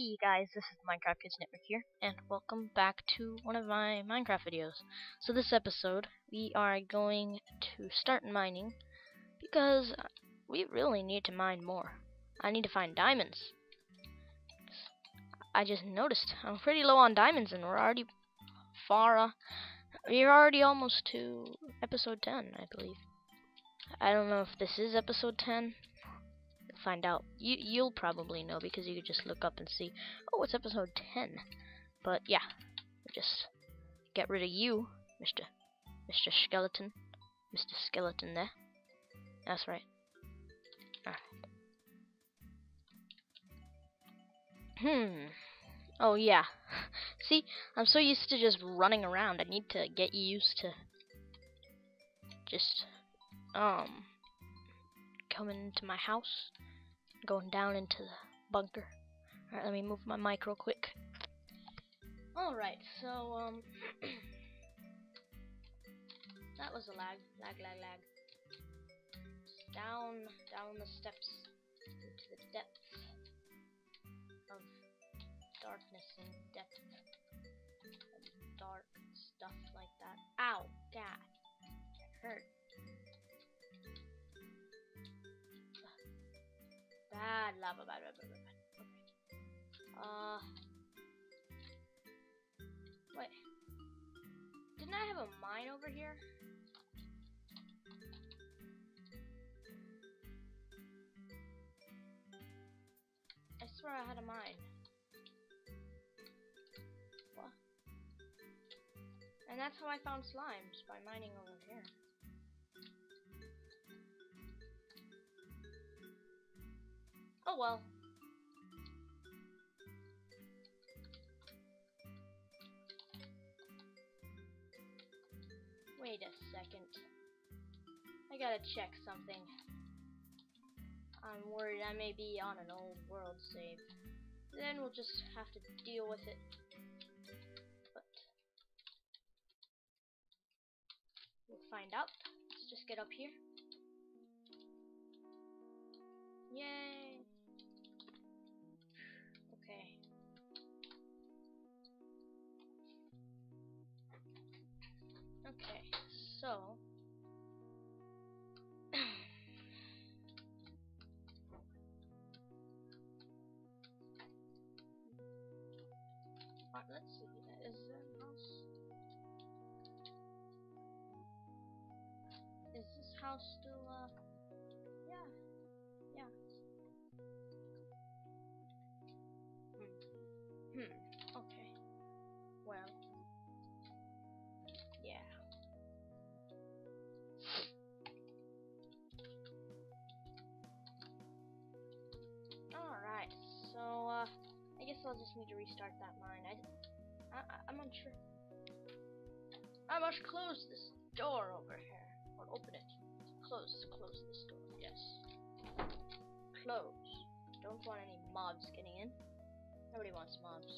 Hey guys, this is Minecraft Kids Network here, and welcome back to one of my Minecraft videos. So this episode, we are going to start mining, because we really need to mine more. I need to find diamonds. I just noticed I'm pretty low on diamonds, and we're already far, uh, we're already almost to episode 10, I believe. I don't know if this is episode 10, find out. You you'll probably know because you could just look up and see. Oh, it's episode ten. But yeah, just get rid of you, Mister Mister Skeleton, Mister Skeleton. There. That's right. Alright. Hmm. Oh yeah. See, I'm so used to just running around. I need to get used to just um coming to my house going down into the bunker. Alright, let me move my mic real quick. Alright, so, um, that was a lag, lag, lag, lag. Down, down the steps into the depth of darkness and depth of dark stuff like that. Ow, God, it hurt. Bad lava, bad, bad, bad, bad. Uh. Wait. Didn't I have a mine over here? I swear I had a mine. What? And that's how I found slimes, by mining over here. Oh well. Wait a second. I gotta check something. I'm worried I may be on an old world save. Then we'll just have to deal with it. But we'll find out. Let's just get up here. Yay! Okay, so uh, let's see. Is that house? Is this house still? Uh, guess I'll just need to restart that mine. I, I, I'm unsure. I must close this door over here. Or open it. Close, close this door, yes. Close. Don't want any mobs getting in. Nobody wants mobs.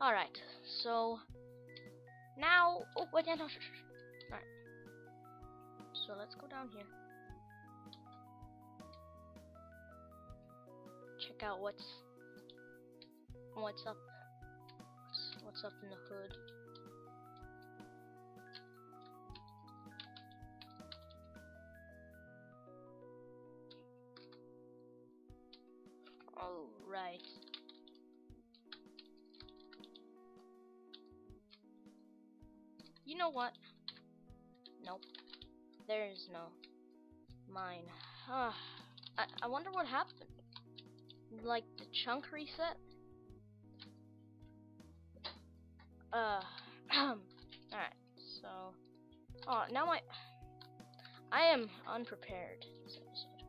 Alright, so, now, oh, wait, no, no, Alright. So let's go down here. Check out what's what's up. What's up in the hood. All right. You know what? Nope. There is no mine. I, I wonder what happened. Like the chunk reset? Uh, alright, so. Oh, now I. I am unprepared this episode.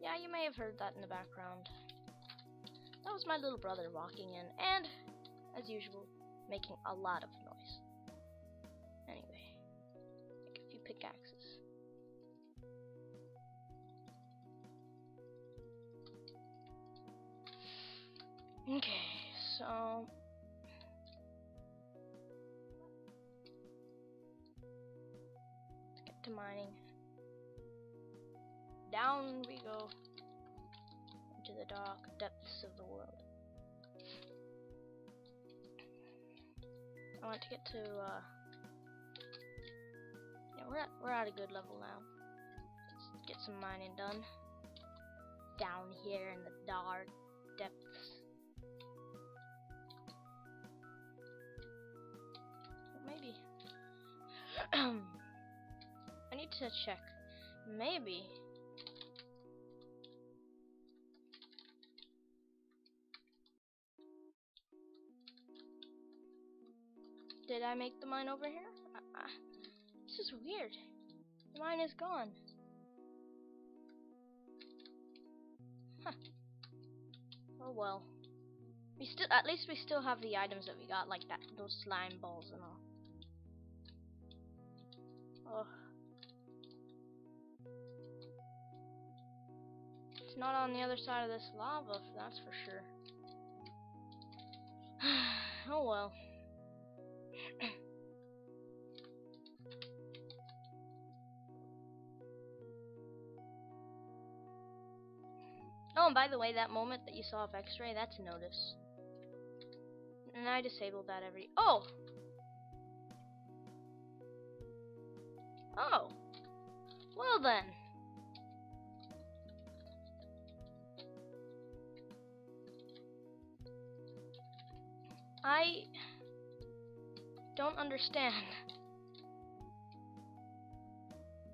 Yeah, you may have heard that in the background. That was my little brother walking in, and, as usual, making a lot of noise. Anyway, make a few pickaxes. Okay, so... Let's get to mining. down we go into the dark depths of the world. I want to get to, uh, yeah, we're at, we're at a good level now. Let's get some mining done. Down here in the dark I need to check. Maybe. Did I make the mine over here? Uh, uh, this is weird. The mine is gone. Huh. Oh well. We still, at least we still have the items that we got, like that, those slime balls and all. Oh. It's not on the other side of this lava, that's for sure. oh well. oh, and by the way, that moment that you saw of X-ray, that's a Nodus. And I disabled that every... Oh! Oh. Well then. I don't understand.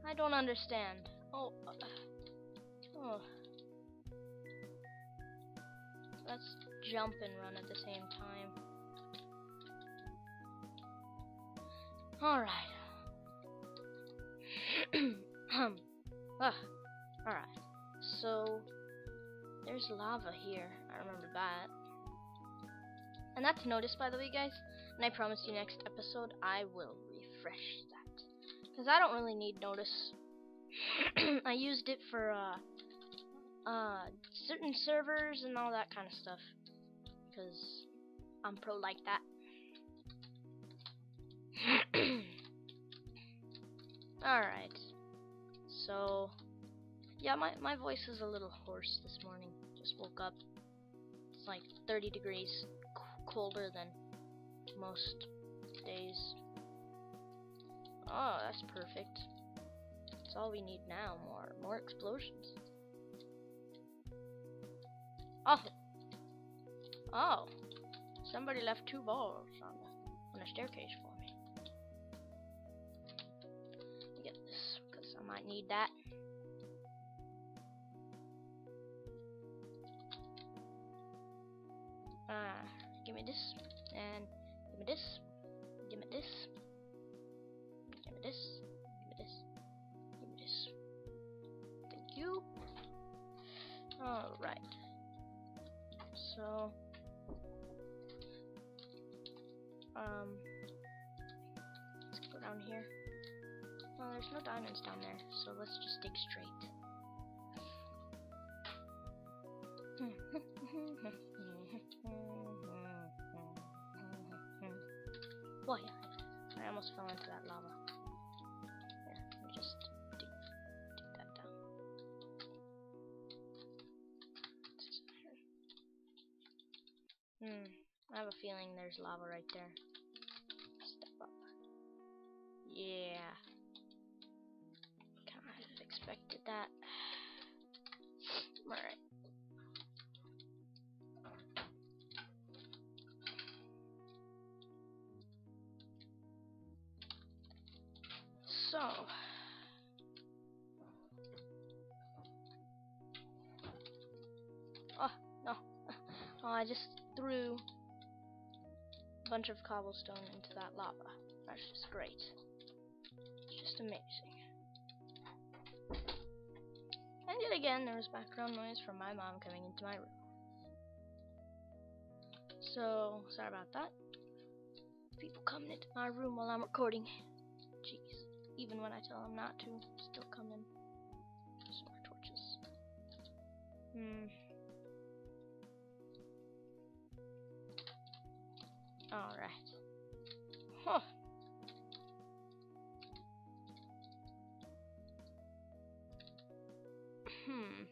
I don't understand. Oh. Uh, oh. Let's jump and run at the same time. Alright. ah, alright. So, there's lava here. I remember that. And that's Nodus, by the way, guys. And I promise you next episode, I will refresh that. Because I don't really need Nodus. I used it for, uh, uh, certain servers and all that kind of stuff. Because I'm pro like that. Alright. So, yeah, my, my voice is a little hoarse this morning. Just woke up. It's like 30 degrees colder than most days. Oh, that's perfect. That's all we need now. More, more explosions. Oh, oh! Somebody left two balls on the on the staircase for might need that. Uh, give me this, and give me this, give me this, give me this, give me this, give me this. Thank you. Alright. So, um, let's go down here. Well, there's no diamonds down there, so let's just dig straight. Boy, I almost fell into that lava. Me just dig that down. Hmm, I have a feeling there's lava right there. Step up. Yeah. That. Alright. So, oh no, oh I just threw a bunch of cobblestone into that lava. That's just great. Yet again, there was background noise from my mom coming into my room. So, sorry about that. People coming into my room while I'm recording. Jeez even when I tell them not to, still come in. More torches. Hmm. Alright. Huh. Hmm.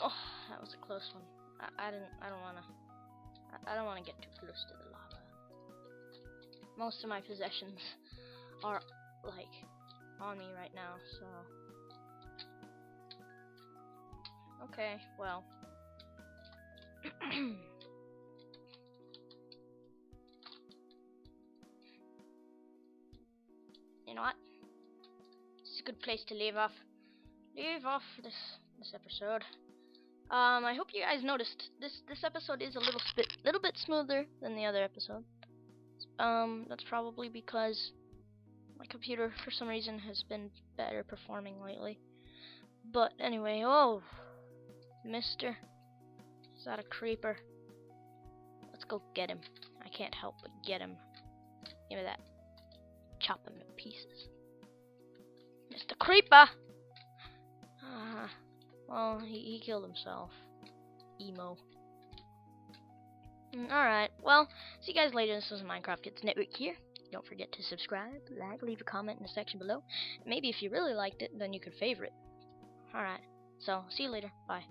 Oh, that was a close one. I, I didn't. I don't wanna. I, I don't wanna get too close to the lava. Most of my possessions are like on me right now, so. Okay, well. you know what? It's a good place to leave off. Leave off this this episode. Um, I hope you guys noticed this this episode is a little bit little bit smoother than the other episode. Um, that's probably because my computer for some reason has been better performing lately. But anyway, oh, Mister, is that a creeper? Let's go get him. I can't help but get him. Give me that. Chop him in pieces. Mr. Creeper! Ah, well, he, he killed himself. Emo. Mm, Alright, well, see you guys later. This was Minecraft Kids Network here. Don't forget to subscribe, like, leave a comment in the section below. Maybe if you really liked it, then you could favorite. It. Alright, so see you later. Bye.